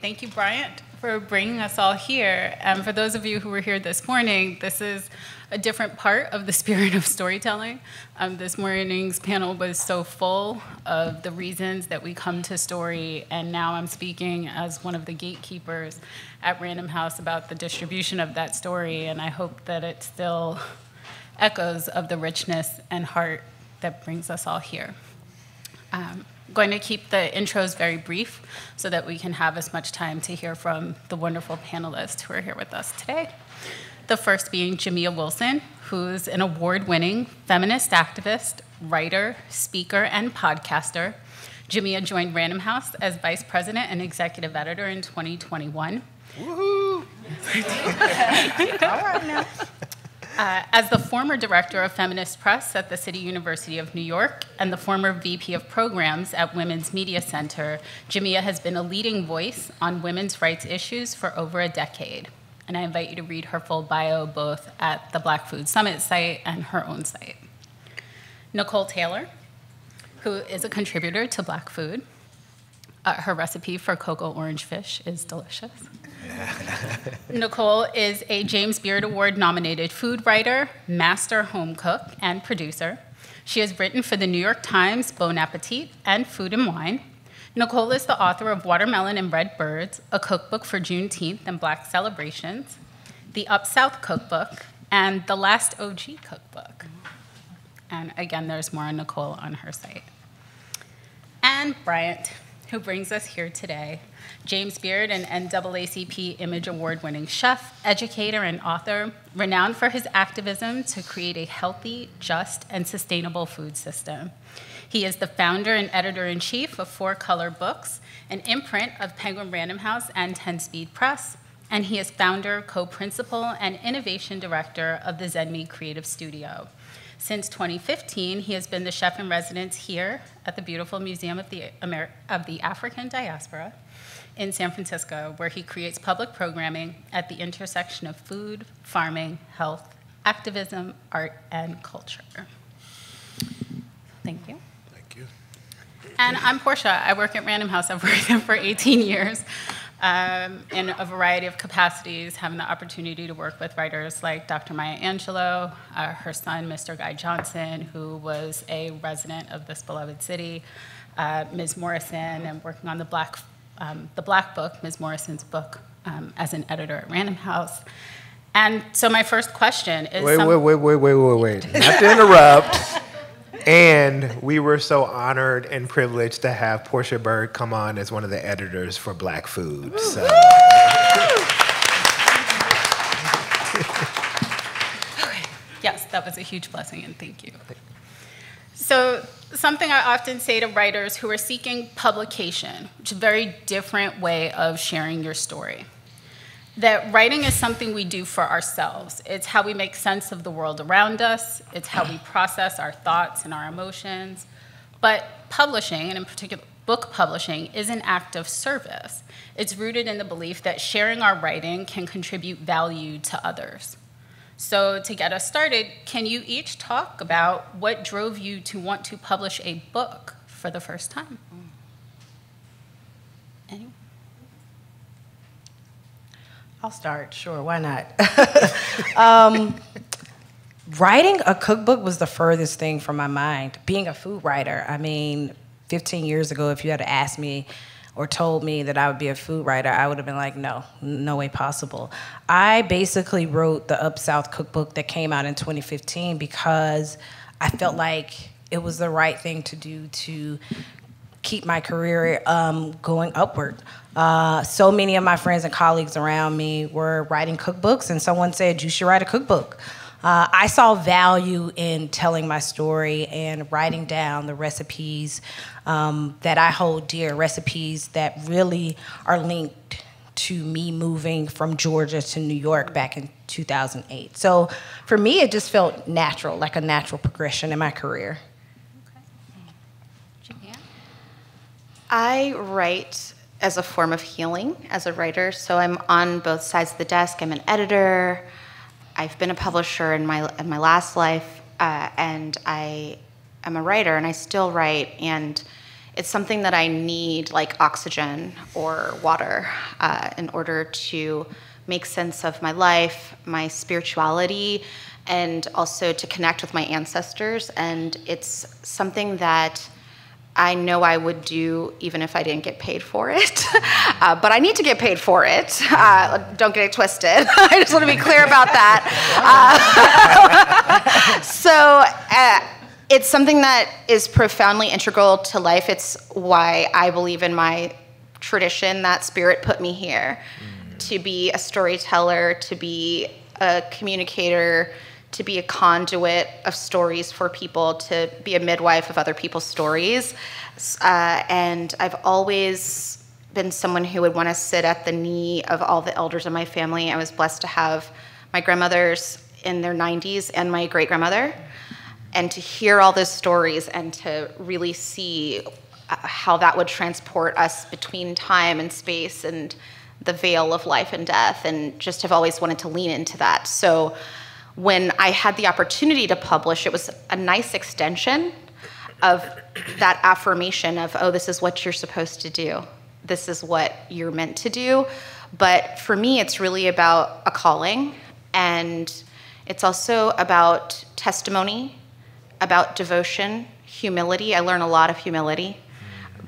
Thank you, Bryant, for bringing us all here. And for those of you who were here this morning, this is a different part of the spirit of storytelling. Um, this morning's panel was so full of the reasons that we come to story, and now I'm speaking as one of the gatekeepers at Random House about the distribution of that story, and I hope that it still echoes of the richness and heart that brings us all here. Um, going to keep the intros very brief so that we can have as much time to hear from the wonderful panelists who are here with us today. The first being Jamia Wilson, who's an award winning feminist activist, writer, speaker, and podcaster. Jamia joined Random House as vice president and executive editor in 2021. Woohoo! All right now. Uh, as the former director of feminist press at the City University of New York and the former VP of programs at Women's Media Center, Jamia has been a leading voice on women's rights issues for over a decade. And I invite you to read her full bio both at the Black Food Summit site and her own site. Nicole Taylor, who is a contributor to Black Food. Uh, her recipe for cocoa orange fish is delicious. Nicole is a James Beard Award nominated food writer, master home cook, and producer. She has written for the New York Times, Bon Appetit, and Food and Wine. Nicole is the author of Watermelon and Red Birds, a cookbook for Juneteenth and Black celebrations, the Up South Cookbook, and the Last OG Cookbook. And again, there's more on Nicole on her site. And Bryant, who brings us here today. James Beard, an NAACP Image Award winning chef, educator, and author, renowned for his activism to create a healthy, just, and sustainable food system. He is the founder and editor in chief of Four Color Books, an imprint of Penguin Random House and 10 Speed Press, and he is founder, co principal, and innovation director of the Zenme Creative Studio. Since 2015, he has been the chef in residence here at the beautiful Museum of the, Amer of the African Diaspora in San Francisco, where he creates public programming at the intersection of food, farming, health, activism, art, and culture. Thank you. Thank you. And I'm Porscha. I work at Random House. I've worked there for 18 years um, in a variety of capacities, having the opportunity to work with writers like Dr. Maya Angelou, uh, her son, Mr. Guy Johnson, who was a resident of this beloved city, uh, Ms. Morrison, and working on the Black, um, the Black Book, Ms. Morrison's book, um, as an editor at Random House. And so my first question is... Wait, wait, wait, wait, wait, wait, wait. Not to interrupt. And we were so honored and privileged to have Porscha Burke come on as one of the editors for Black Food. So. yes, that was a huge blessing, and thank you. So, something I often say to writers who are seeking publication, which is a very different way of sharing your story that writing is something we do for ourselves. It's how we make sense of the world around us, it's how we process our thoughts and our emotions. But publishing, and in particular, book publishing, is an act of service. It's rooted in the belief that sharing our writing can contribute value to others. So, to get us started, can you each talk about what drove you to want to publish a book for the first time? Mm. Anyone? I'll start, sure, why not? um, writing a cookbook was the furthest thing from my mind. Being a food writer, I mean, 15 years ago, if you had asked me or told me that I would be a food writer, I would have been like, no, no way possible. I basically wrote the Up South cookbook that came out in 2015 because I felt like it was the right thing to do to keep my career um, going upward. Uh, so many of my friends and colleagues around me were writing cookbooks, and someone said, You should write a cookbook. Uh, I saw value in telling my story and writing down the recipes um, that I hold dear, recipes that really are linked to me moving from Georgia to New York back in 2008. So for me, it just felt natural, like a natural progression in my career. Okay. I write as a form of healing as a writer. So I'm on both sides of the desk. I'm an editor. I've been a publisher in my in my last life, uh, and I am a writer, and I still write. And it's something that I need, like oxygen or water, uh, in order to make sense of my life, my spirituality, and also to connect with my ancestors. And it's something that I know I would do even if I didn't get paid for it. uh, but I need to get paid for it. Uh, don't get it twisted. I just want to be clear about that. Uh, so uh, it's something that is profoundly integral to life. It's why I believe in my tradition that spirit put me here mm. to be a storyteller, to be a communicator to be a conduit of stories for people, to be a midwife of other people's stories. Uh, and I've always been someone who would want to sit at the knee of all the elders in my family. I was blessed to have my grandmothers in their 90s and my great grandmother. And to hear all those stories and to really see uh, how that would transport us between time and space and the veil of life and death, and just have always wanted to lean into that. So when I had the opportunity to publish, it was a nice extension of that affirmation of, oh, this is what you're supposed to do. This is what you're meant to do. But for me, it's really about a calling, and it's also about testimony, about devotion, humility. I learn a lot of humility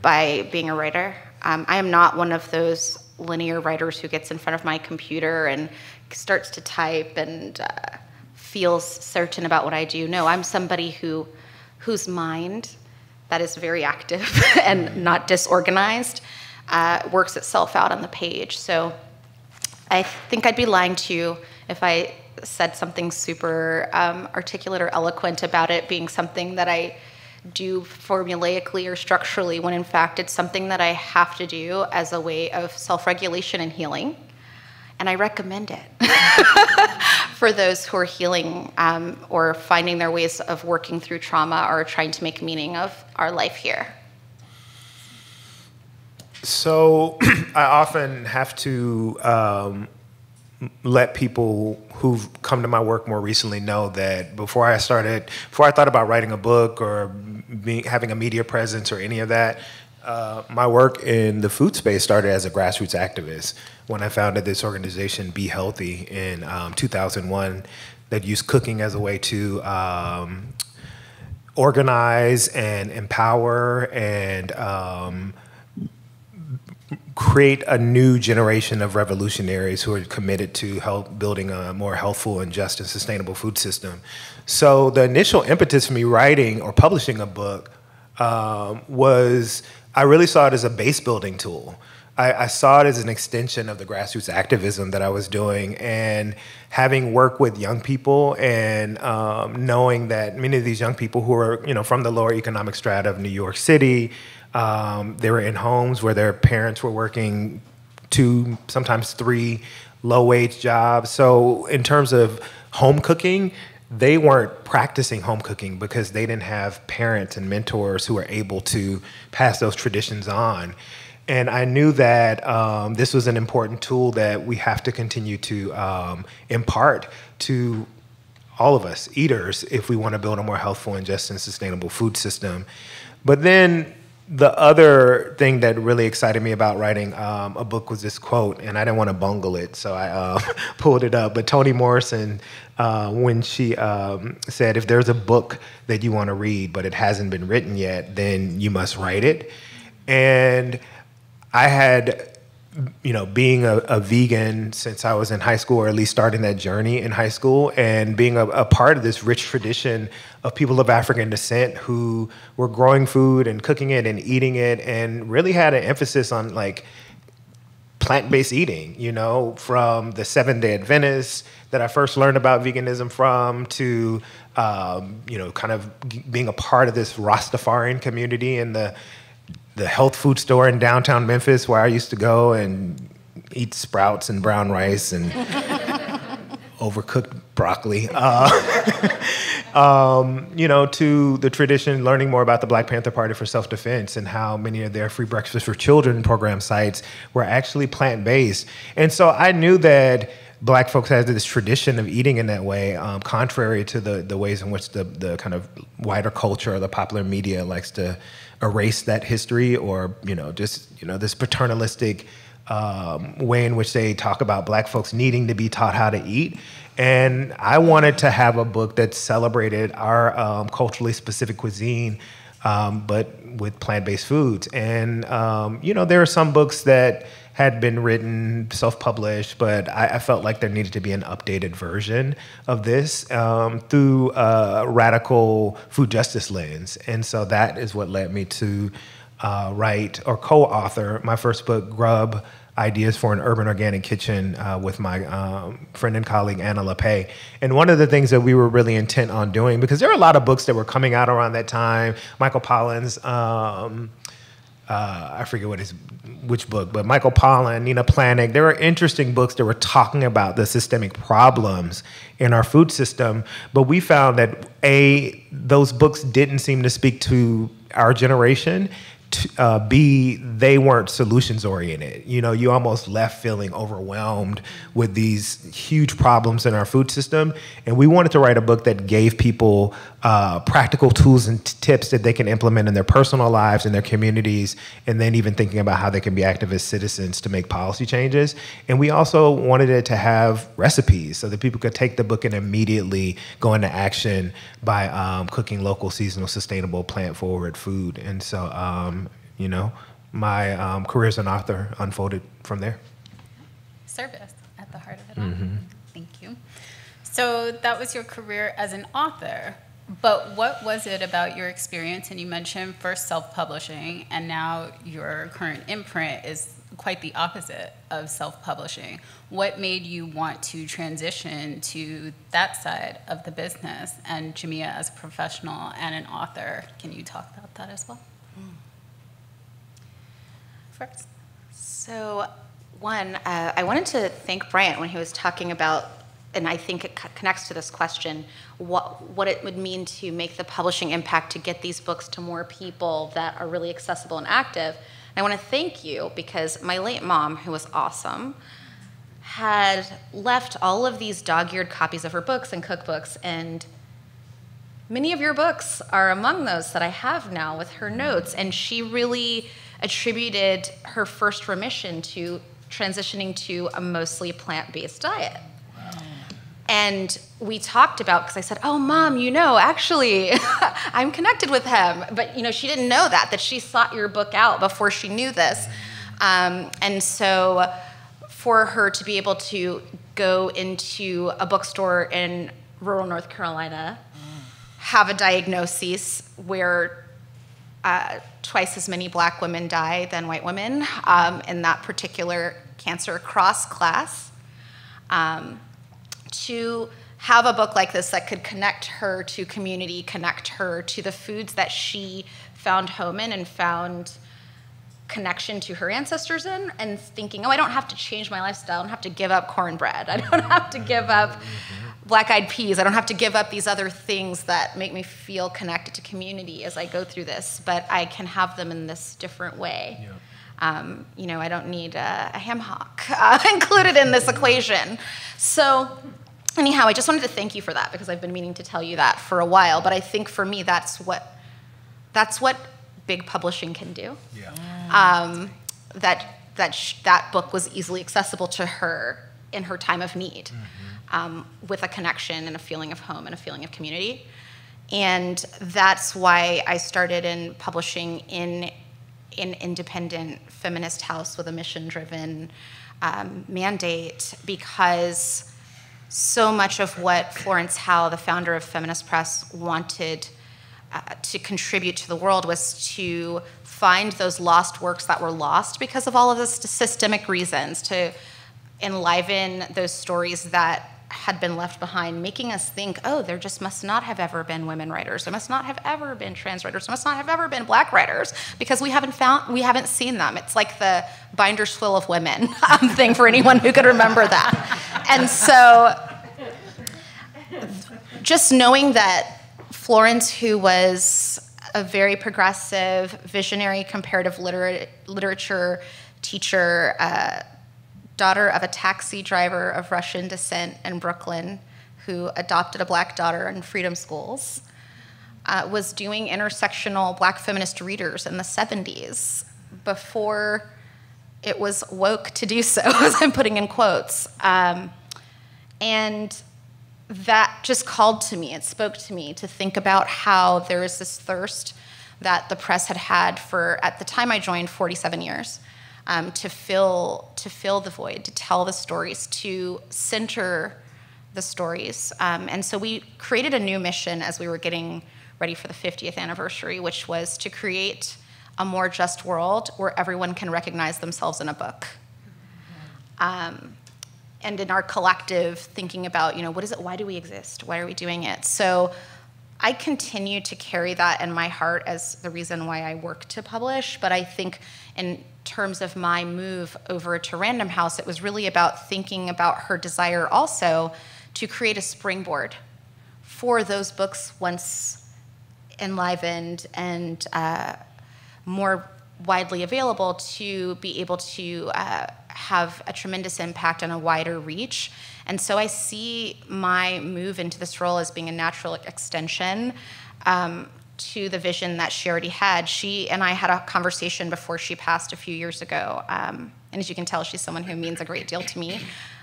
by being a writer. Um, I am not one of those linear writers who gets in front of my computer and starts to type and uh, feels certain about what I do. No, I'm somebody who whose mind that is very active and not disorganized uh, works itself out on the page. So I think I'd be lying to you if I said something super um, articulate or eloquent about it being something that I do formulaically or structurally when in fact it's something that I have to do as a way of self regulation and healing and I recommend it for those who are healing um, or finding their ways of working through trauma or trying to make meaning of our life here. So I often have to um, let people who've come to my work more recently know that before I started, before I thought about writing a book or being, having a media presence or any of that, uh, my work in the food space started as a grassroots activist when I founded this organization, Be Healthy, in um, 2001, that used cooking as a way to um, organize and empower and um, create a new generation of revolutionaries who are committed to help building a more healthful and just and sustainable food system. So the initial impetus for me writing or publishing a book um, was I really saw it as a base building tool. I, I, saw it as an extension of the grassroots activism that I was doing, and having worked with young people and um, knowing that many of these young people who are, you know, from the lower economic strata of New York City, um, they were in homes where their parents were working two, sometimes three, low-wage jobs. So in terms of home cooking, they weren't practicing home cooking because they didn't have parents and mentors who were able to pass those traditions on. And I knew that um, this was an important tool that we have to continue to um, impart to all of us, eaters, if we want to build a more healthful and just and sustainable food system. But then the other thing that really excited me about writing um, a book was this quote, and I didn't want to bungle it, so I uh, pulled it up. But Toni Morrison, uh, when she um, said, "If there's a book that you want to read but it hasn't been written yet, then you must write it," and I had you know, being a, a, vegan since I was in high school, or at least starting that journey in high school, and being a, a, part of this rich tradition of people of African descent who were growing food and cooking it and eating it, and really had an emphasis on like plant-based eating. You know, from the Seven Day Adventists that I first learned about veganism from, to um, you know, kind of being a part of this Rastafarian community in the the health food store in downtown Memphis where I used to go and eat sprouts and brown rice and overcooked broccoli. Uh, um, you know, to the tradition, learning more about the Black Panther Party for Self Defense and how many of their free breakfast for children program sites were actually plant based. And so I knew that black folks had this tradition of eating in that way, um, contrary to the, the ways in which the, the kind of wider culture or the popular media likes to erase that history or, you know, just, you know, this paternalistic um, way in which they talk about black folks needing to be taught how to eat. And I wanted to have a book that celebrated our um, culturally specific cuisine, um, but with plant based foods. And, um, you know, there are some books that had been written, self published, but I, I, felt like there needed to be an updated version of this um, through a radical food justice lens. And so that is what led me to uh, write or co author my first book, Grub ideas for an urban organic kitchen uh, with my um, friend and colleague Anna Lappé. And one of the things that we were really intent on doing, because there are a lot of books that were coming out around that time, Michael Pollan's, um, uh, I forget what his which book, but Michael Pollan, Nina Planck, there were interesting books that were talking about the systemic problems in our food system. But we found that A, those books didn't seem to speak to our generation uh, B, they weren't solutions oriented. You know, you almost left feeling overwhelmed with these huge problems in our food system. And we wanted to write a book that gave people uh, practical tools and t- tips that they can implement in their personal lives, in their communities, and then even thinking about how they can be activist citizens to make policy changes. And we also wanted it to have recipes so that people could take the book and immediately go into action by um, cooking local, seasonal, sustainable, plant forward food. And so, um, you know, my um, career as an author unfolded from there. Service at the heart of it all. Mm-hmm. Thank you. So that was your career as an author. But what was it about your experience? And you mentioned first self publishing, and now your current imprint is quite the opposite of self publishing. What made you want to transition to that side of the business? And Jamia, as a professional and an author, can you talk about that as well? So, one, uh, I wanted to thank Bryant when he was talking about, and I think it connects to this question, what, what it would mean to make the publishing impact to get these books to more people that are really accessible and active. And I want to thank you because my late mom, who was awesome, had left all of these dog eared copies of her books and cookbooks, and many of your books are among those that I have now with her notes. And she really attributed her first remission to transitioning to a mostly plant based diet. And we talked about because I said, "Oh, mom, you know, actually, I'm connected with him." But you know, she didn't know that that she sought your book out before she knew this, um, and so for her to be able to go into a bookstore in rural North Carolina, have a diagnosis where uh, twice as many black women die than white women um, in that particular cancer cross class. Um, to have a book like this that could connect her to community, connect her to the foods that she found home in and found connection to her ancestors in, and thinking, oh, I don't have to change my lifestyle. I don't have to give up cornbread. I don't have to give up black eyed peas. I don't have to give up these other things that make me feel connected to community as I go through this, but I can have them in this different way. Yeah. Um, you know, I don't need a, a ham hock uh, included in this equation. So, anyhow, I just wanted to thank you for that because I've been meaning to tell you that for a while. But I think for me, that's what that's what big publishing can do. Yeah. Um, that that sh- that book was easily accessible to her in her time of need. Mm-hmm um, with a connection and a feeling of home and a feeling of community. And that's why I started in publishing in an independent feminist house with a mission driven um, mandate because so much of what Florence Howe, the founder of Feminist Press, wanted uh, to contribute to the world was to find those lost works that were lost because of all of the systemic reasons, to enliven those stories that had been left behind, making us think, oh, there just must not have ever been women writers. There must not have ever been trans writers. There must not have ever been black writers because we haven't found, we haven't seen them. It's like the binder's quill of women um, thing for anyone who could remember that. And so, just knowing that Florence, who was a very progressive, visionary comparative liter- literature teacher, uh, daughter of a taxi driver of Russian descent in Brooklyn who adopted a black daughter in freedom schools, uh, was doing intersectional black feminist readers in the 70s before it was woke to do so, as I'm putting in quotes. Um, and that just called to me, it spoke to me to think about how there is this thirst that the press had had for, at the time I joined, 47 years. Um, to fill to fill the void, to tell the stories, to center the stories, um, and so we created a new mission as we were getting ready for the 50th anniversary, which was to create a more just world where everyone can recognize themselves in a book. Um, and in our collective thinking about, you know, what is it? Why do we exist? Why are we doing it? So I continue to carry that in my heart as the reason why I work to publish. But I think in terms of my move over to Random House, it was really about thinking about her desire also to create a springboard for those books once enlivened and uh, more widely available to be able to uh, have a tremendous impact and a wider reach. And so I see my move into this role as being a natural extension um, to the vision that she already had. She and I had a conversation before she passed a few years ago. Um, and as you can tell, she's someone who means a great deal to me,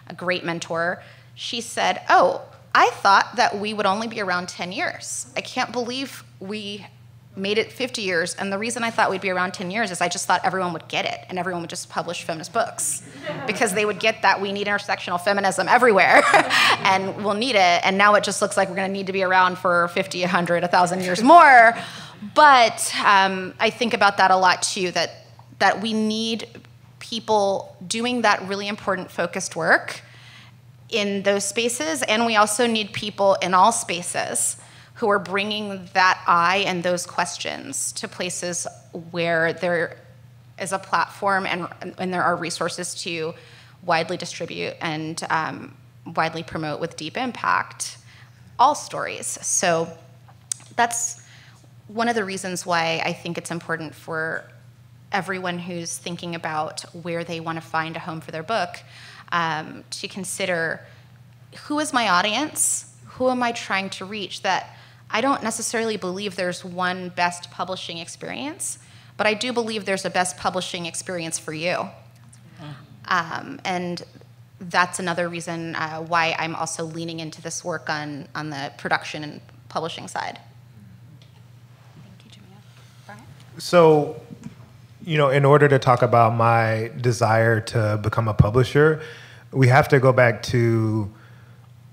a great mentor. She said, Oh, I thought that we would only be around 10 years. I can't believe we made it 50 years. And the reason I thought we'd be around 10 years is I just thought everyone would get it and everyone would just publish feminist books because they would get that we need intersectional feminism everywhere and we'll need it. And now it just looks like we're going to need to be around for 50, 100, 1,000 years more. But um, I think about that a lot too that, that we need people doing that really important focused work in those spaces. And we also need people in all spaces who are bringing that eye and those questions to places where there is a platform and, and there are resources to widely distribute and um, widely promote with deep impact all stories. So that's one of the reasons why I think it's important for everyone who's thinking about where they want to find a home for their book um, to consider who is my audience? Who am I trying to reach? That I don't necessarily believe there's one best publishing experience, but I do believe there's a best publishing experience for you. Um, and that's another reason uh, why I'm also leaning into this work on, on the production and publishing side. Thank you, Jamia. So, you know, in order to talk about my desire to become a publisher, we have to go back to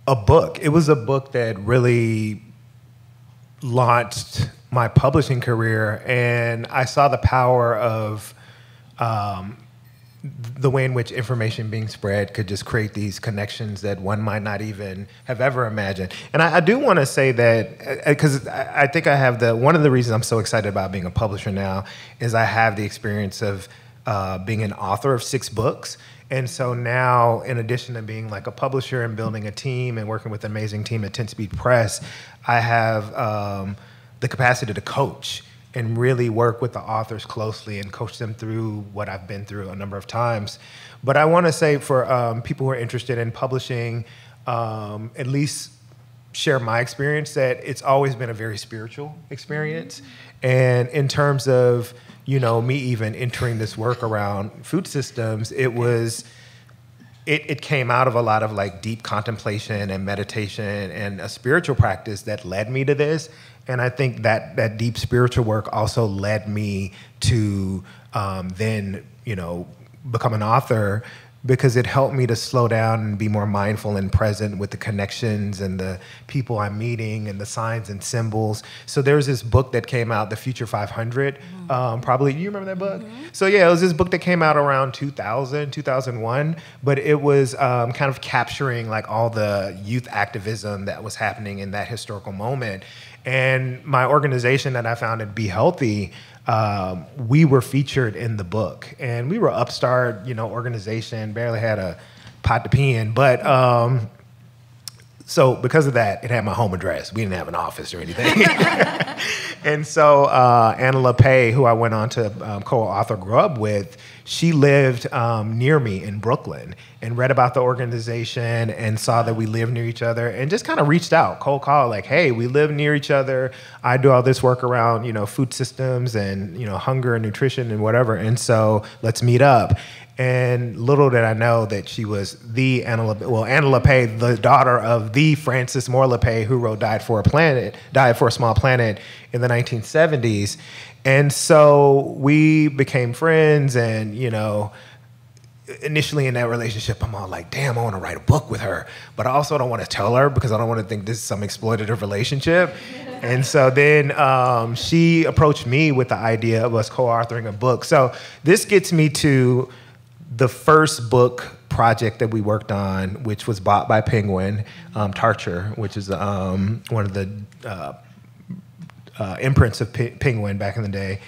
a book. It was a book that really launched my publishing career, and I saw the power of um, the way in which information being spread could just create these connections that one might not even have ever imagined. And I, I do want to say that because I, I think I have the one of the reasons I'm so excited about being a publisher now is I have the experience of uh, being an author of six books. And so now, in addition to being like a publisher and building a team and working with an amazing team at 10 Speed Press, I have um, the capacity to coach and really work with the authors closely and coach them through what I've been through a number of times. But I want to say for um, people who are interested in publishing, um, at least share my experience that it's always been a very spiritual experience. And in terms of, you know, me even entering this work around food systems, it was it, it came out of a lot of like deep contemplation and meditation and a spiritual practice that led me to this. And I think that that deep spiritual work also led me to um, then, you know, become an author because it helped me to slow down and be more mindful and present with the connections and the people I'm meeting and the signs and symbols. So there's this book that came out, The Future 500. Mm-hmm. Um, probably, you remember that book? Mm-hmm. So yeah, it was this book that came out around 2000, 2001, but it was um, kind of capturing like all the youth activism that was happening in that historical moment. And my organization that I founded, Be Healthy, um, we were featured in the book, and we were upstart, you know, organization, barely had a pot to pee in, but um, so because of that, it had my home address. We didn't have an office or anything. and so uh, Anna Lappé, who I went on to um, co-author Grub with, she lived um, near me in Brooklyn and read about the organization and saw that we lived near each other and just kind of reached out, cold call, like, hey, we live near each other. I do all this work around, you know, food systems and, you know, hunger and nutrition and whatever. And so let's meet up. And little did I know that she was the Anna, Le- well, Anna Lappé, the daughter of the Frances Moore Lappé, who wrote "Diet for a Planet," "Diet for a Small Planet" in the 1970s. And so we became friends, and you know, initially in that relationship, I'm all like, damn, I want to write a book with her, but I also don't want to tell her because I don't want to think this is some exploitative relationship. and so then um, she approached me with the idea of us co-authoring a book. So this gets me to the first book project that we worked on, which was bought by Penguin, um, Tarcher, which is um, one of the uh, uh, imprints of P- Penguin back in the day.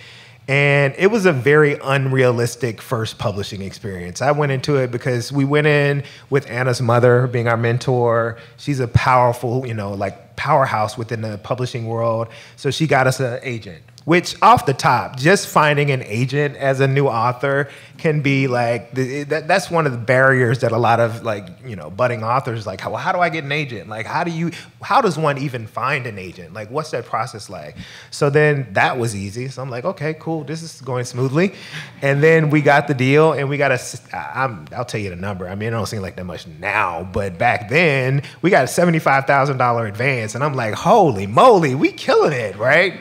And it was a very unrealistic first publishing experience. I went into it because we went in with Anna's mother being our mentor. She's a powerful, you know, like powerhouse within the publishing world. So she got us an agent which off the top, just finding an agent as a new author can be like that, that's one of the barriers that a lot of like you know budding authors like how, how do I get an agent? Like how do you how does one even find an agent? Like what's that process like? So then that was easy. So I'm like okay cool this is going smoothly, and then we got the deal and we got a I'm, I'll tell you the number. I mean it don't seem like that much now, but back then we got a seventy five thousand dollar advance, and I'm like holy moly we killing it right.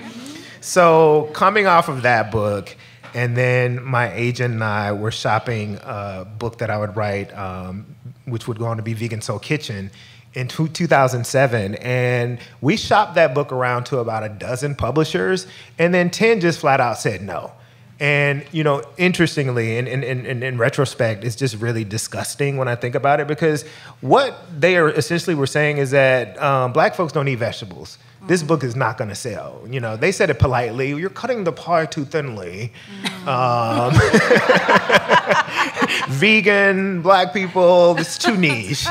So coming off of that book, and then my agent and I were shopping a book that I would write, um, which would go on to be Vegan Soul Kitchen in 2007 and we shopped that book around to about a dozen publishers and then 10 just flat out said no. And you know interestingly in, in, in, in retrospect it's just really disgusting when i think about it because what they are essentially were saying is that um, black folks don't eat vegetables this book is not going to sell. You know, they said it politely. You're cutting the pie too thinly. Um, vegan, black people, it's too niche.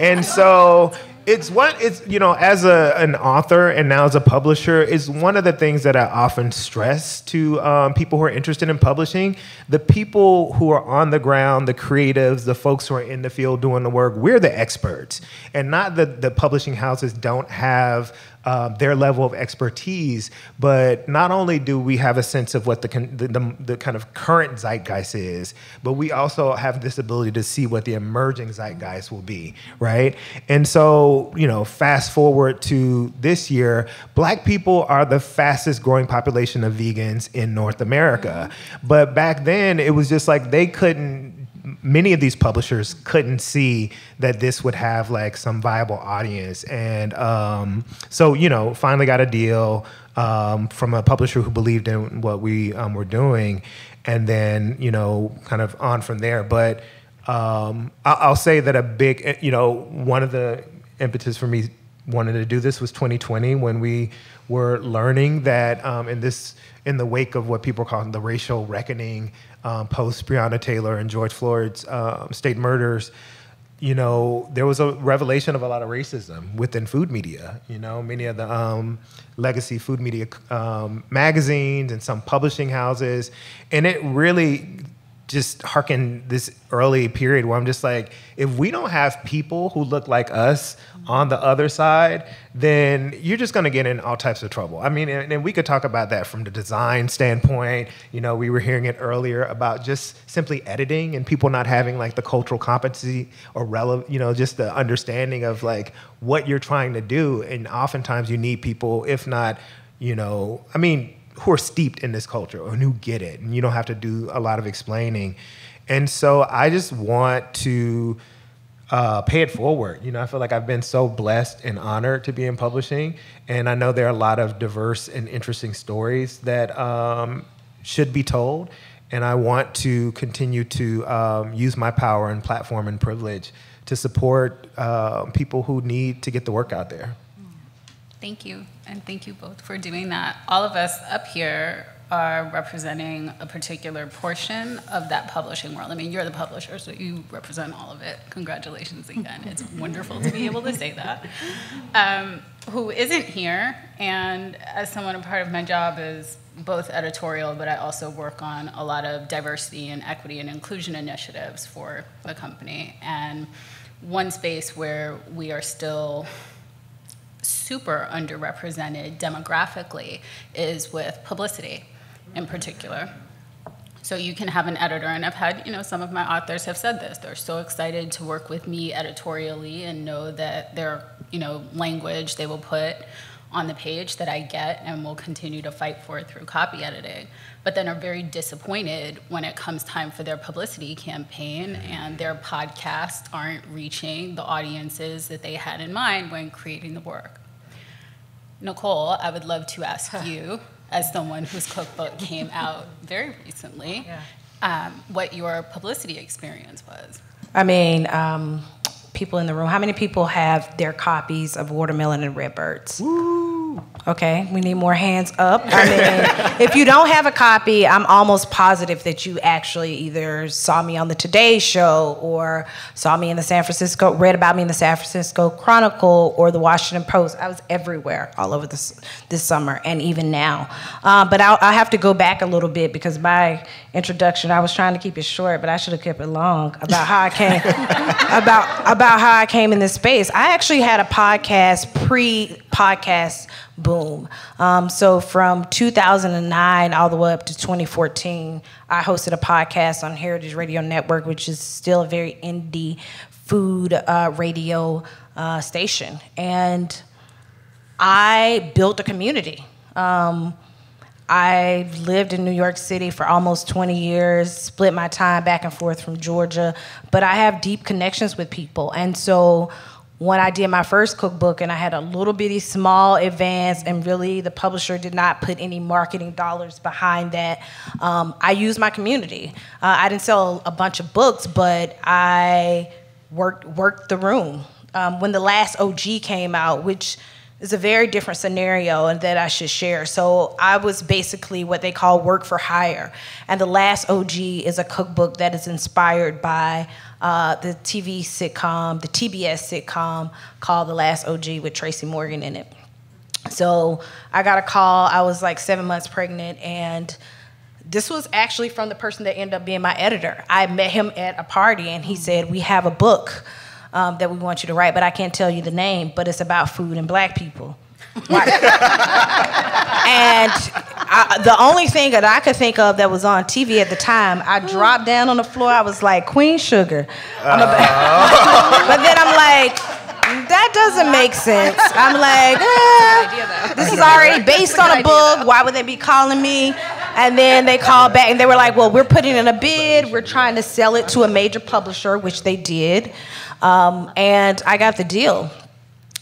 And so it's what it's you know as a an author and now as a publisher is one of the things that I often stress to um, people who are interested in publishing. The people who are on the ground, the creatives, the folks who are in the field doing the work, we're the experts, and not that the publishing houses don't have um, their level of expertise. But not only do we have a sense of what the, the, the, the, kind of current zeitgeist is, but we also have this ability to see what the emerging zeitgeist will be, right? And so, you know, fast forward to this year, black people are the fastest growing population of vegans in North America. But back then, it was just like they couldn't many of these publishers couldn't see that this would have like some viable audience. And um, so you know finally got a deal um, from a publisher who believed in what we um, were doing. And then you know kind of on from there. But um, I'll say that a big you know one of the impetus for me wanting to do this was 2020 when we were learning that um, in this in the wake of what people call the racial reckoning um, post Breonna Taylor and George Floyd's um, state murders, you know, there was a revelation of a lot of racism within food media. You know, many of the um, legacy food media um, magazines and some publishing houses, and it really just harken this early period where I'm just like, if we don't have people who look like us on the other side, then you're just going to get in all types of trouble. I mean, and, and, we could talk about that from the design standpoint. You know, we were hearing it earlier about just simply editing and people not having like the cultural competency or relevant, you know, just the understanding of like what you're trying to do. And oftentimes you need people, if not, you know, I mean, who are steeped in this culture and who get it, and you don't have to do a lot of explaining. And so I just want to uh, pay it forward. You know, I feel like I've been so blessed and honored to be in publishing, and I know there are a lot of diverse and interesting stories that um, should be told. And I want to continue to um, use my power and platform and privilege to support uh, people who need to get the work out there. Thank you, and thank you both for doing that. All of us up here are representing a particular portion of that publishing world. I mean, you're the publisher, so you represent all of it. Congratulations again. It's wonderful to be able to say that. Um, who isn't here, and as someone, a part of my job is both editorial, but I also work on a lot of diversity and equity and inclusion initiatives for the company. And one space where we are still super underrepresented demographically is with publicity in particular. So you can have an editor, and I've had, you know, some of my authors have said this. They're so excited to work with me editorially and know that their, you know, language they will put on the page that I get and will continue to fight for through copy editing, but then are very disappointed when it comes time for their publicity campaign and their podcasts aren't reaching the audiences that they had in mind when creating the work. Nicole, I would love to ask you, as someone whose cookbook came out very recently, yeah. um, what your publicity experience was. I mean, um, people in the room, how many people have their copies of Watermelon and Redbirds? Woo. Okay, we need more hands up. I mean, if you don't have a copy, I'm almost positive that you actually either saw me on the Today Show or saw me in the San Francisco, read about me in the San Francisco Chronicle or the Washington Post. I was everywhere all over this this summer and even now. Uh, but I'll, I'll have to go back a little bit because my introduction, I was trying to keep it short, but I should have kept it long about how I came about about how I came in this space. I actually had a podcast pre podcast boom. Um, so from 2009 all the way up to 2014, I hosted a podcast on Heritage Radio Network, which is still a very indie food uh, radio uh, station. And I built a community. Um, I lived in New York City for almost 20 years, split my time back and forth from Georgia, but I have deep connections with people. And so when I did my first cookbook and I had a little bitty small advance, and really the publisher did not put any marketing dollars behind that, um, I used my community. Uh, I didn't sell a bunch of books, but I worked worked the room. Um, when the last OG came out, which is a very different scenario and that I should share. So I was basically what they call work for hire. And the last OG is a cookbook that is inspired by uh, the TV sitcom, the TBS sitcom called The Last OG with Tracy Morgan in it. So I got a call. I was like seven months pregnant, and this was actually from the person that ended up being my editor. I met him at a party, and he said, We have a book um, that we want you to write, but I can't tell you the name, but it's about food and black people. and I, the only thing that I could think of that was on TV at the time, I dropped down on the floor. I was like, Queen Sugar. Uh. but then I'm like, that doesn't make sense. I'm like, eh, this is already based on a book. Why would they be calling me? And then they called back and they were like, well, we're putting in a bid. We're trying to sell it to a major publisher, which they did. Um, and I got the deal.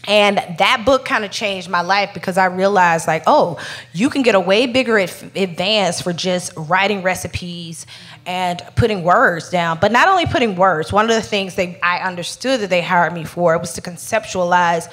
And that book kind of changed my life because I realized, like, oh, you can get a way bigger advance for just writing recipes and putting words down. But not only putting words, one of the things that I understood that they hired me for was to conceptualize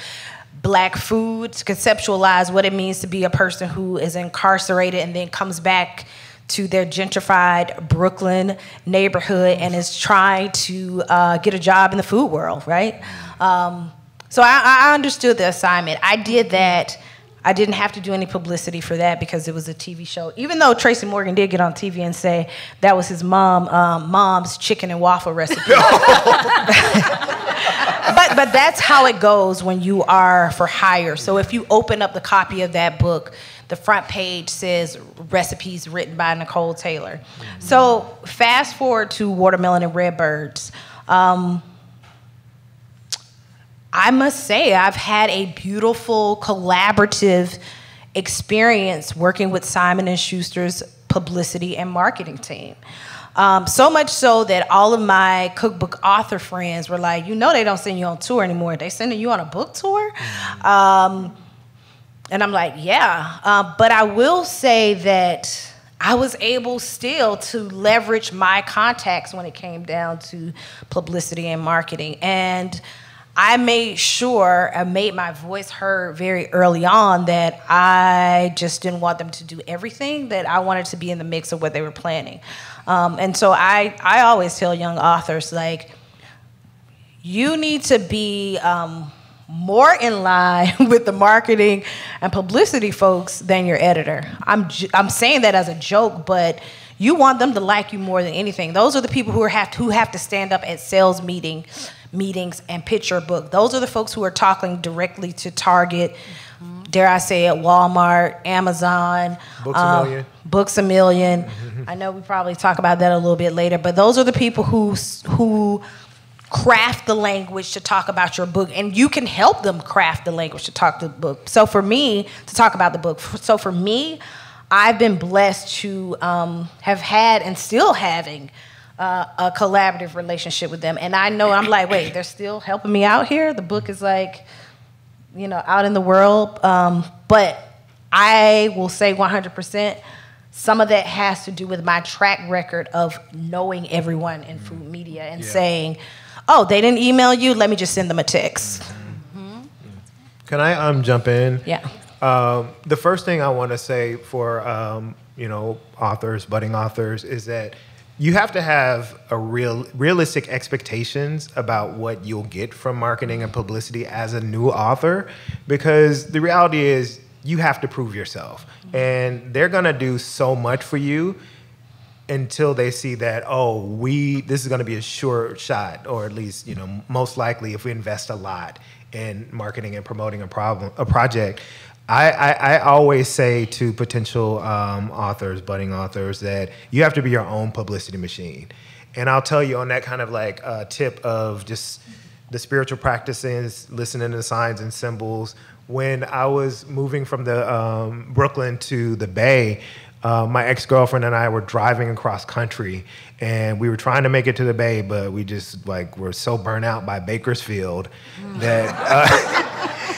black food, to conceptualize what it means to be a person who is incarcerated and then comes back to their gentrified Brooklyn neighborhood and is trying to uh, get a job in the food world, right? Um, so I, I understood the assignment. I did that. I didn't have to do any publicity for that because it was a TV show. Even though Tracy Morgan did get on TV and say that was his mom, um, mom's chicken and waffle recipe. but but that's how it goes when you are for hire. So if you open up the copy of that book, the front page says recipes written by Nicole Taylor. So fast forward to Watermelon and Redbirds. Um, I must say, I've had a beautiful collaborative experience working with Simon and Schuster's publicity and marketing team. Um, so much so that all of my cookbook author friends were like, you know, they don't send you on tour anymore. They sending you on a book tour. Um, and I'm like, yeah. Uh, but I will say that I was able still to leverage my contacts when it came down to publicity and marketing. And I made sure I made my voice heard very early on that I just didn't want them to do everything that I wanted to be in the mix of what they were planning. Um, and so I, I always tell young authors like, you need to be um, more in line with the marketing and publicity folks than your editor. I'm, I'm saying that as a joke, but you want them to like you more than anything. Those are the people who have to, who have to stand up at sales meeting meetings and picture your book. Those are the folks who are talking directly to Target, mm-hmm. dare I say it, Walmart, Amazon, Books a um, Million. Books a 1000000 I know we probably talk about that a little bit later, but those are the people who who craft the language to talk about your book and you can help them craft the language to talk the book so for me to talk about the book so for me i've been blessed to um, have had and still having uh, a collaborative relationship with them. And I know I'm like, wait, they're still helping me out here. The book is like, you know, out in the world. Um, but I will say 100%. Some of that has to do with my track record of knowing everyone in food media and yeah. saying, "Oh, they didn't email you. Let me just send them a text." Mm-hmm. Can I um, jump in? Yeah. Um, the first thing I want to say for um, you know authors, budding authors, is that you have to have a real realistic expectations about what you'll get from marketing and publicity as a new author because the reality is you have to prove yourself. And they're going to do so much for you until they see that oh we this is going to be a sure shot or at least you know most likely if we invest a lot in marketing and promoting a problem a project I, I, I, always say to potential um, authors, budding authors, that you have to be your own publicity machine. And I'll tell you on that kind of like uh, tip of just the spiritual practices, listening to signs and symbols. When I was moving from the um, Brooklyn to the Bay, uh, my ex girlfriend and I were driving across country, and we were trying to make it to the Bay, but we just like were so burnt out by Bakersfield that. Uh,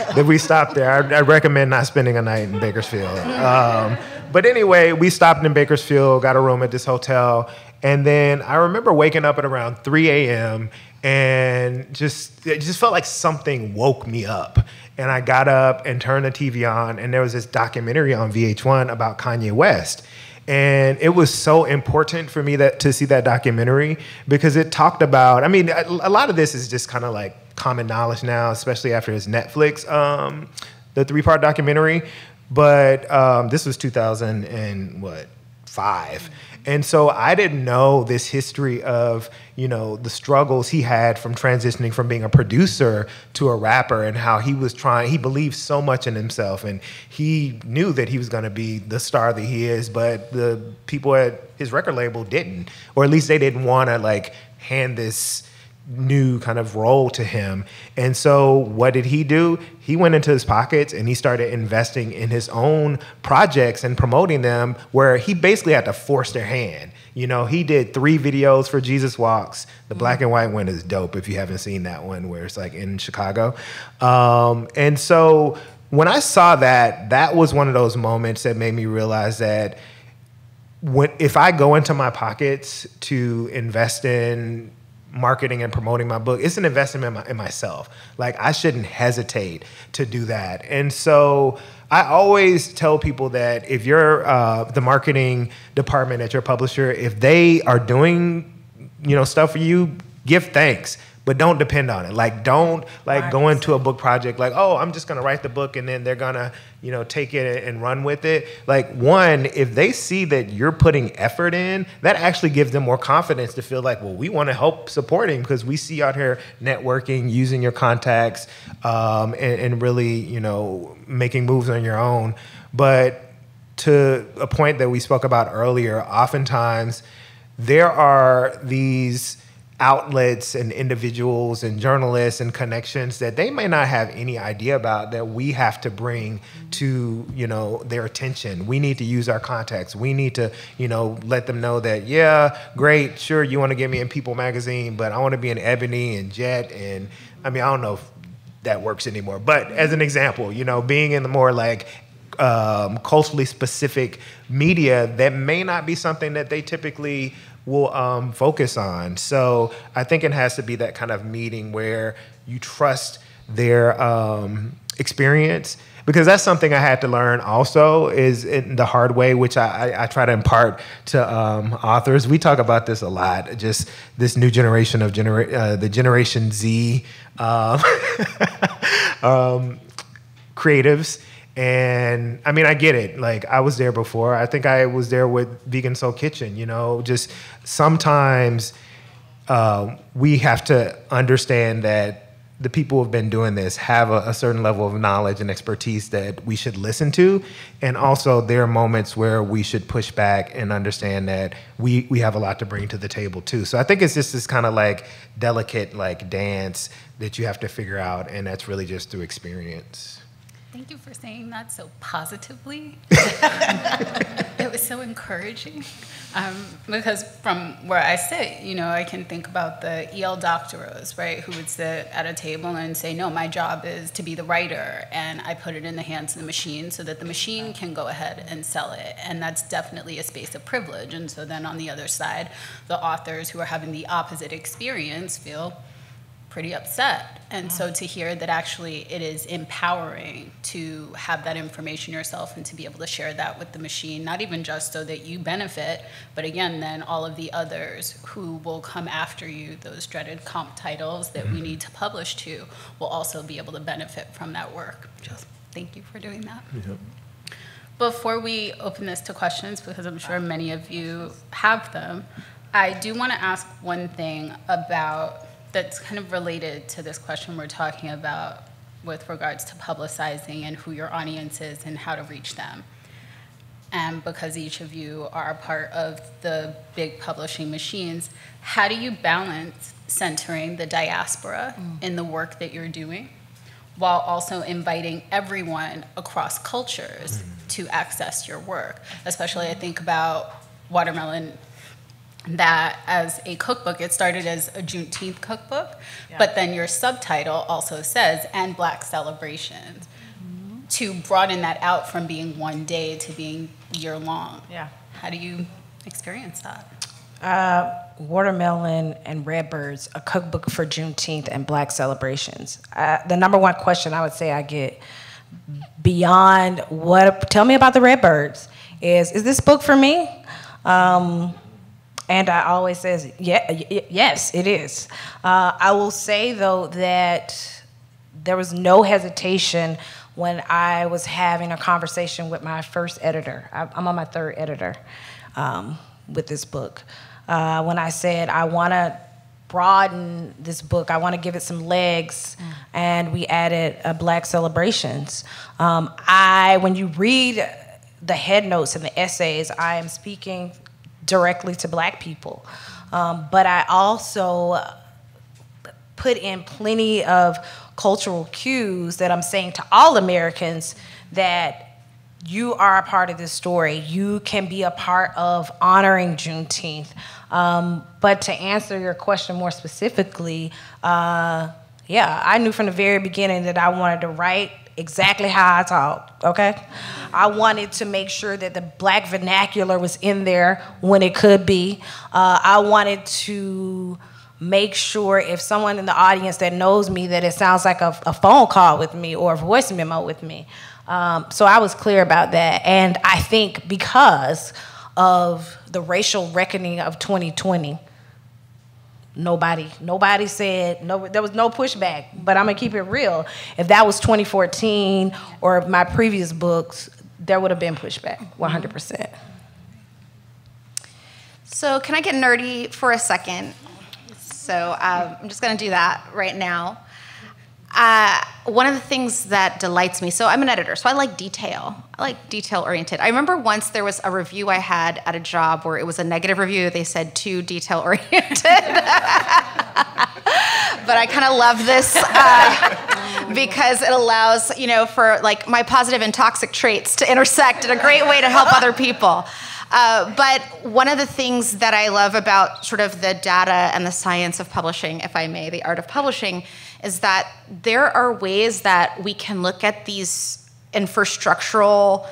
that we stopped there. I, I, recommend not spending a night in Bakersfield. Um, but anyway, we stopped in Bakersfield, got a room at this hotel, and then I remember waking up at around 3 a.m. and just it just felt like something woke me up. And I got up and turned the TV on, and there was this documentary on VH1 about Kanye West and it was so important for me that to see that documentary because it talked about i mean a, a lot of this is just kind of like common knowledge now, especially after his Netflix, um, the three part documentary. But um, this was 2000 and what five, and so I didn't know this history of you know the struggles he had from transitioning from being a producer to a rapper, and how he was trying. He believed so much in himself, and he knew that he was going to be the star that he is. But the people at his record label didn't, or at least they didn't want to like hand this new kind of role to him. And so what did he do? He went into his pockets and he started investing in his own projects and promoting them where he basically had to force their hand. You know, he did three videos for Jesus Walks. The black and white one is dope if you haven't seen that one where it's like in Chicago. Um, and so when I saw that, that was one of those moments that made me realize that when if I go into my pockets to invest in marketing and promoting my book it's an investment in, my, in, myself. Like i shouldn't hesitate to do that. And so i always tell people that if you're uh, the marketing department at your publisher if they are doing you know stuff for you give thanks but don't depend on it. Like don't like go into a book project like, oh, I'm just gonna write the book and then they're gonna, you know, take it and run with it. Like one, if they see that you're putting effort in, that actually gives them more confidence to feel like, well, we want to help supporting because we see out here networking, using your contacts, um, and, and really, you know, making moves on your own. But to a point that we spoke about earlier, oftentimes there are these outlets and individuals and journalists and connections that they may not have any idea about that we have to bring to you know their attention. We need to use our contacts. We need to you know let them know that yeah great sure you want to get me in people magazine but i want to be in ebony and jet and i mean i don't know if that works anymore. But as an example you know being in the more like um, culturally specific media that may not be something that they typically will um, focus on. So I think it has to be that kind of meeting where you trust their um, experience because that's something I had to learn also is in the hard way, which I, I, I try to impart to um, authors. We talk about this a lot, just this new generation of genera- uh, the Generation Z um, um, creatives. And I mean, I get it. Like, I was there before. I think I was there with Vegan Soul Kitchen, you know, just sometimes uh, we have to understand that the people who have been doing this have a, a, certain level of knowledge and expertise that we should listen to. And also, there are moments where we should push back and understand that we, we have a lot to bring to the table, too. So I think it's just this kind of like delicate like dance that you have to figure out, and that's really just through experience. Thank you for saying that so positively. it was so encouraging. Um, because from where I sit, you know, I can think about the E.L. Doctorows, right, who would sit at a table and say, no, my job is to be the writer, and I put it in the hands of the machine so that the machine can go ahead and sell it. And that's definitely a space of privilege. And so then on the other side, the authors who are having the opposite experience feel pretty upset. And so to hear that actually it is empowering to have that information yourself and to be able to share that with the machine, not even just so that you benefit, but again, then all of the others who will come after you, those dreaded comp titles that we mm-hmm. need to publish to, will also be able to benefit from that work. Just thank you for doing that. Yep. Before we open this to questions, because I'm sure ah, many of you have them, I do want to ask one thing about that's kind of related to this question we're talking about with regards to publicizing and who your audience is and how to reach them. And because each of you are a part of the big publishing machines, how do you balance centering the diaspora mm. in the work that you're doing while also inviting everyone across cultures mm. to access your work? Especially, I think about Watermelon that as a cookbook, it started as a Juneteenth cookbook, yeah. but then your subtitle also says, and Black celebrations, mm-hmm. to broaden that out from being one day to being year long. Yeah. How do you experience that? Uh, watermelon and Redbirds, a cookbook for Juneteenth and Black celebrations. Uh, the number one question I would say I get beyond what, tell me about the Redbirds, is, is this book for me? Um, and I always says, yeah, yes, it is. Uh, I will say though that there was no hesitation when I was having a conversation with my first editor. I'm on my third editor um, with this book. Uh, when I said I want to broaden this book, I want to give it some legs, mm. and we added uh, Black celebrations. Um, I, when you read the head notes and the essays, I am speaking directly to black people. Um, but I also put in plenty of cultural cues that I'm saying to all Americans that you are a part of this story. You can be a part of honoring Juneteenth. Um, but to answer your question more specifically, uh, yeah, I knew from the very beginning that I wanted to write exactly how I talk, okay? I wanted to make sure that the black vernacular was in there when it could be. Uh, I wanted to make sure if someone in the audience that knows me that it sounds like a, a phone call with me or a voice memo with me. Um, so I was clear about that. And I think because of the racial reckoning of 2020, Nobody, nobody said no. There was no pushback. But I'm gonna keep it real. If that was 2014 or my previous books, there would have been pushback, 100 percent. So can I get nerdy for a second? So um, I'm just gonna do that right now. Uh, one of the things that delights me, so I'm an editor, so I like detail. I like detail oriented. I remember once there was a review I had at a job where it was a negative review. They said too detail oriented. but I kind of love this uh, because it allows, you know, for like my positive and toxic traits to intersect in a great way to help other people. Uh, but one of the things that I love about sort of the data and the science of publishing, if I may, the art of publishing, is that there are ways that we can look at these infrastructural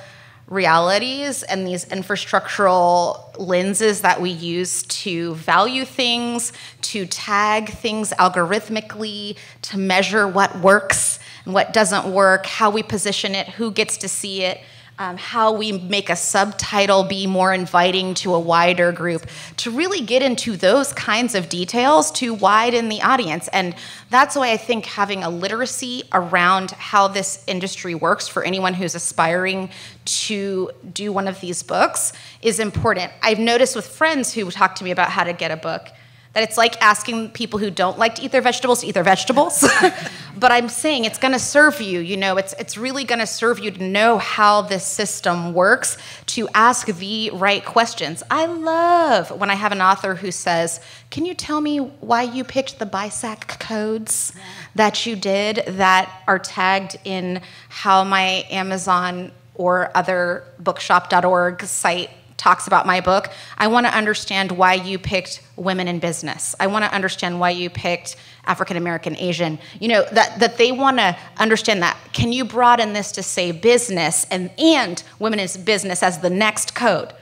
realities and these infrastructural lenses that we use to value things, to tag things algorithmically, to measure what works and what doesn't work, how we position it, who gets to see it um, how we make a subtitle be more inviting to a wider group, to really get into those kinds of details to widen the audience. And that's why I think having a literacy around how this industry works for anyone who's aspiring to do one of these books is important. I've noticed with friends who talk to me about how to get a book that it's like asking people who don't like to eat their vegetables to eat their vegetables. but I'm saying it's going to serve you, you know, it's, it's really going to serve you to know how this system works, to ask the right questions. I love when I have an author who says, Can you tell me why you picked the BISAC codes that you did that are tagged in how my Amazon or other bookshop.org site talks about my book, I want to understand why you picked women in business. I want to understand why you picked African American, Asian. You know, that, that they want to understand that. Can you broaden this to say business and, and women in business as the next code?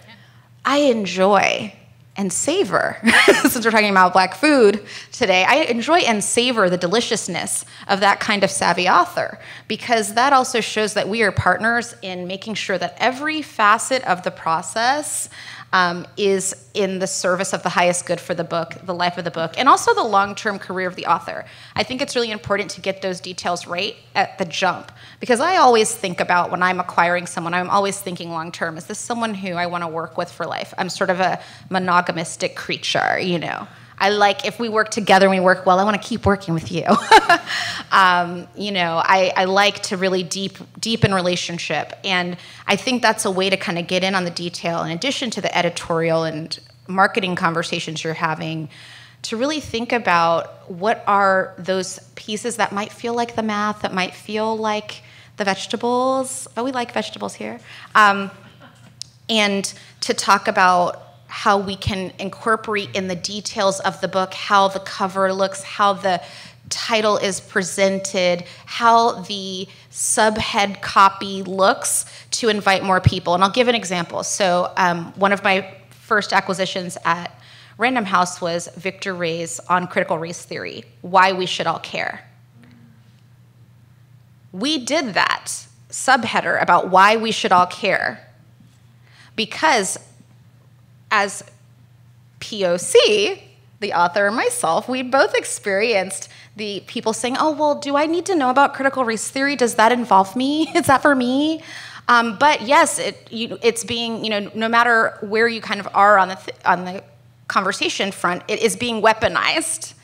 I enjoy and savor, since we're talking about black food today, I enjoy and savor the deliciousness of that kind of savvy author because that also shows that we are partners in making sure that every facet of the process um, is in the service of the highest good for the book, the life of the book, and also the long term career of the author. I think it's really important to get those details right at the jump because I always think about when I'm acquiring someone, I'm always thinking long term is this someone who I want to work with for life? I'm sort of a monogamistic creature, you know. I like if we work together and we work well, I want to keep working with you. um, you know, I, I like to really deep deepen relationship, and I think that's a way to kind of get in on the detail. In addition to the editorial and marketing conversations you're having, to really think about what are those pieces that might feel like the math, that might feel like the vegetables. Oh, we like vegetables here. Um, and to talk about how we can incorporate in the details of the book how the cover looks, how the title is presented, how the subhead copy looks to invite more people. And I'll give an example. So, um, one of my first acquisitions at Random House was Victor Ray's On Critical Race Theory Why We Should All Care. We did that subheader about why we should all care because as POC, the author and myself, we both experienced the people saying, "Oh, well, do I need to know about critical race theory? Does that involve me? Is that for me?" Um, but yes, it, you, it's being you know no matter where you kind of are on the th- on the conversation front, it is being weaponized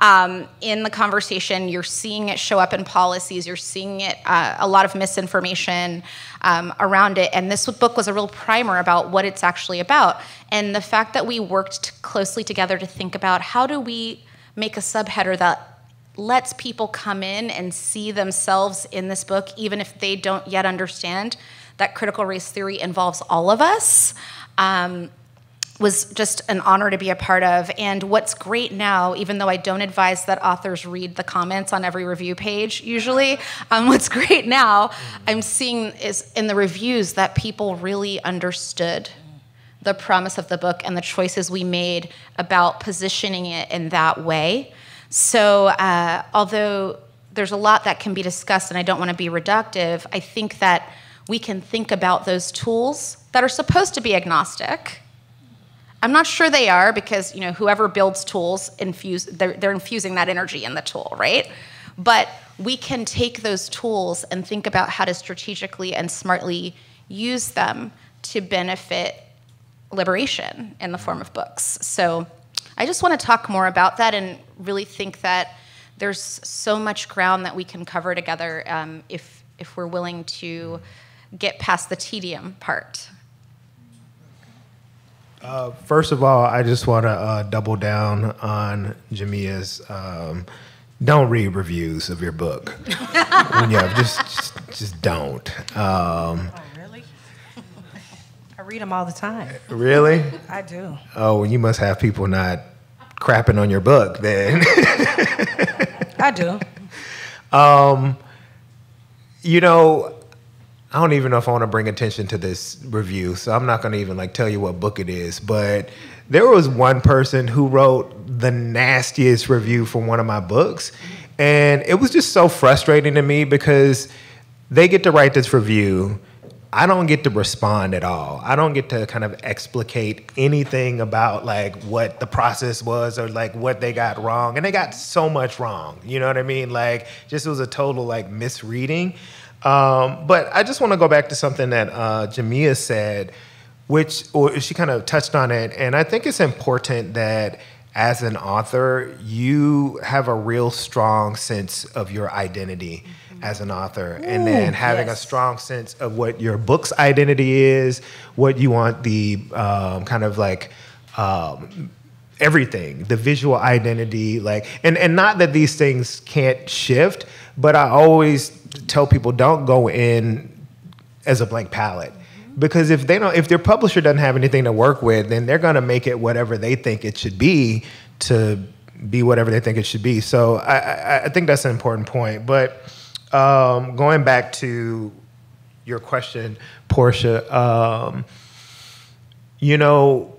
um, in the conversation. You're seeing it show up in policies. You're seeing it uh, a lot of misinformation um, around it. And this book was a real primer about what it's actually about. And the fact that we worked closely together to think about how do we make a subheader that lets people come in and see themselves in this book, even if they don't yet understand that critical race theory involves all of us. Um, was just an honor to be a part of. And what's great now, even though I don't advise that authors read the comments on every review page usually, um, what's great now, I'm seeing is in the reviews that people really understood the promise of the book and the choices we made about positioning it in that way. So, uh, although there's a lot that can be discussed, and I don't want to be reductive, I think that we can think about those tools that are supposed to be agnostic I'm not sure they are because you know whoever builds tools infuse they're, they're infusing that energy in the tool, right? But we can take those tools and think about how to strategically and smartly use them to benefit liberation in the form of books. So I just want to talk more about that and really think that there's so much ground that we can cover together um, if if we're willing to get past the tedium part. Uh, first of all, I just want to uh, double down on Jamia's. Um, don't read reviews of your book. yeah, just, just, just don't. Um, oh, really? I read them all the time. Really? I do. Oh, well, you must have people not crapping on your book then. I do. Um, you know, I don't even know if I want to bring attention to this review, so I'm not going to even like tell you what book it is. But there was one person who wrote the nastiest review for one of my books, and it was just so frustrating to me because they get to write this review. I don't get to respond at all. I don't get to kind of explicate anything about like what the process was or like what they got wrong. And they got so much wrong. You know what I mean? Like just it was a total like misreading. Um, but I just want to go back to something that uh, Jamia said, which or she kind of touched on it, and I think it's important that as an author, you have a real strong sense of your identity mm-hmm. as an author, Ooh, and then having yes. a strong sense of what your book's identity is, what you want the um, kind of like. Um, everything the visual identity like and and not that these things can't shift but i always tell people don't go in as a blank palette. Because if they don't if their publisher doesn't have anything to work with then they're going to make it whatever they think it should be to be whatever they think it should be. So i, I, think that's an important point. But um, going back to your question Porscha um, you know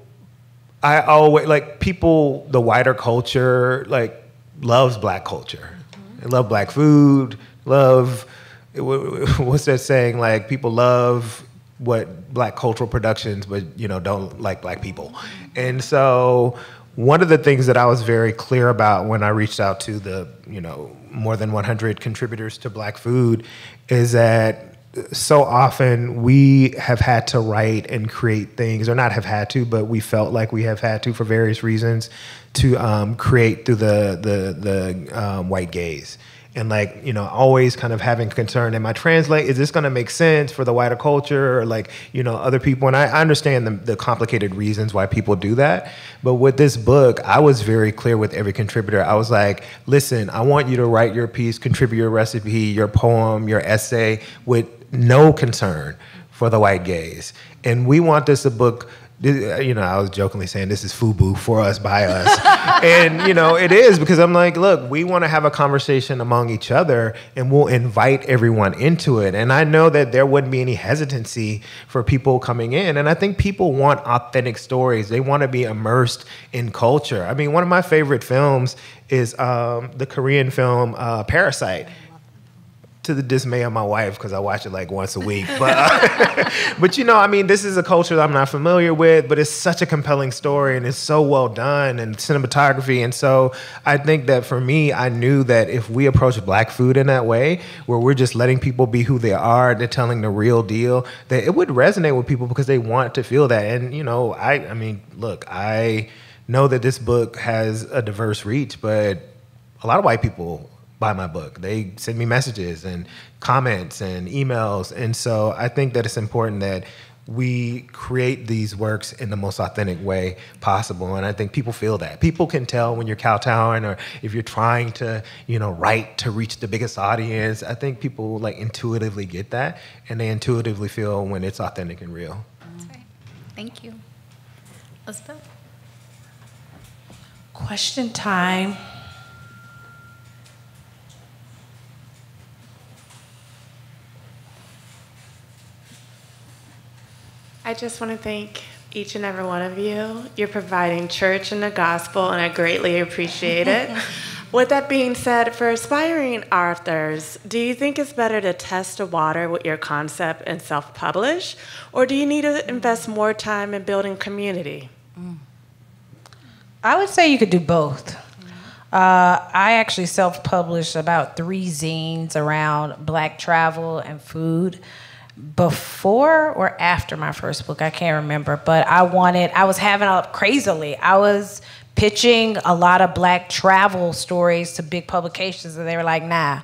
i always like people the wider culture like loves black culture love black food love what's that saying? Like people love what black cultural productions but you know don't like black people. And so one of the things that i was very clear about when i reached out to the you know more than 100 contributors to black food is that so often we have had to write and create things or not have had to but we felt like we have had to for various reasons to um, create through the the the um, white gaze. And like you know always kind of having concern am i translate is this going to make sense for the wider culture or like you know other people? And i, I understand the, the, complicated reasons why people do that but with this book i was very clear with every contributor. I was like listen i want you to write your piece contribute your recipe your poem your essay with no concern for the white gaze and we want this a book uh, you know, I was jokingly saying this is FUBU for us, by us. and, you know, it is because I'm like, look, we want to have a conversation among each other and we'll invite everyone into it. And I know that there wouldn't be any hesitancy for people coming in. And I think people want authentic stories, they want to be immersed in culture. I mean, one of my favorite films is um, the Korean film uh, Parasite to the dismay of my wife because I watch it like once a week. But uh, but you know, I mean, this is a culture that I'm not familiar with, but it's such a compelling story and it's so well done and cinematography. And so I think that for me, I knew that if we approach black food in that way, where we're just letting people be who they are, they're telling the real deal, that it would resonate with people because they want to feel that. And you know, I I mean, look, I know that this book has a diverse reach, but a lot of white people buy my book. They send me messages and comments and emails. And so I think that it's important that we create these works in the most authentic way possible. And I think people feel that. People can tell when you're kowtowing or if you're trying to, you know, write to reach the biggest audience. I think people like intuitively get that and they intuitively feel when it's authentic and real. That's right. Thank you. Elizabeth? Question time. I just want to thank each and every one of you. You're providing church and the gospel, and I greatly appreciate it. with that being said, for aspiring authors, do you think it's better to test the water with your concept and self publish, or do you need to invest more time in building community? I would say you could do both. Uh, I actually self published about three zines around black travel and food before or after my first book. I can't remember, but I wanted, I was having a crazily, I was pitching a lot of black travel stories to big publications, and they were like, nah.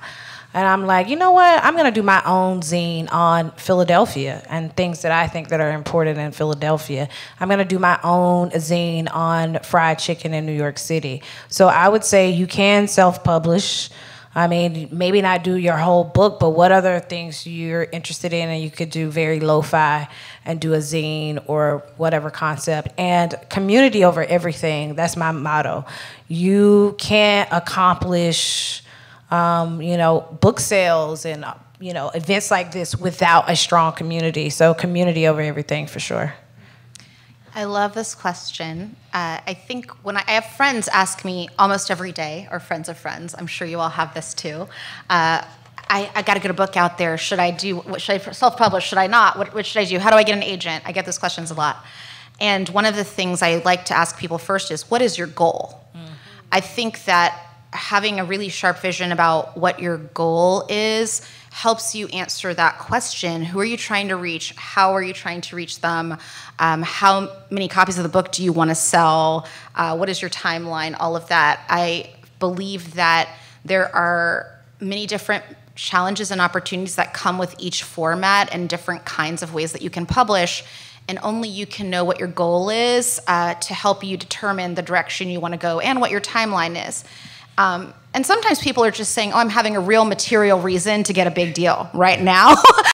And I'm like, you know what? I'm gonna do my own zine on Philadelphia and things that I think that are important in Philadelphia. I'm gonna do my own zine on fried chicken in New York City. So I would say you can self-publish. I mean, maybe not do your whole book, but what other things you're interested in, and you could do very lo-fi and do a zine or whatever concept. And community over everything. That's my motto. You can't accomplish, um, you know, book sales and you know, events like this without a strong community. So community over everything for sure. I love this question. Uh, I think when I, I, have friends ask me almost every day, or friends of friends, I'm sure you all have this too. Uh, I, I got to get a book out there. Should I do? What should I self-publish? Should I not? What, what should I do? How do I get an agent? I get those questions a lot. And one of the things I like to ask people first is, what is your goal? Mm-hmm. I think that having a really sharp vision about what your goal is helps you answer that question. Who are you trying to reach? How are you trying to reach them? Um, how many copies of the book do you want to sell? Uh, what is your timeline? All of that. I believe that there are many different challenges and opportunities that come with each format and different kinds of ways that you can publish and only you can know what your goal is uh, to help you determine the direction you want to go and what your timeline is. Um, and sometimes people are just saying, oh, I'm having a real material reason to get a big deal right now.